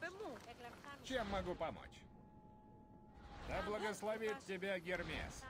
Ну? Чем могу помочь? Да благословит тебя Гермес.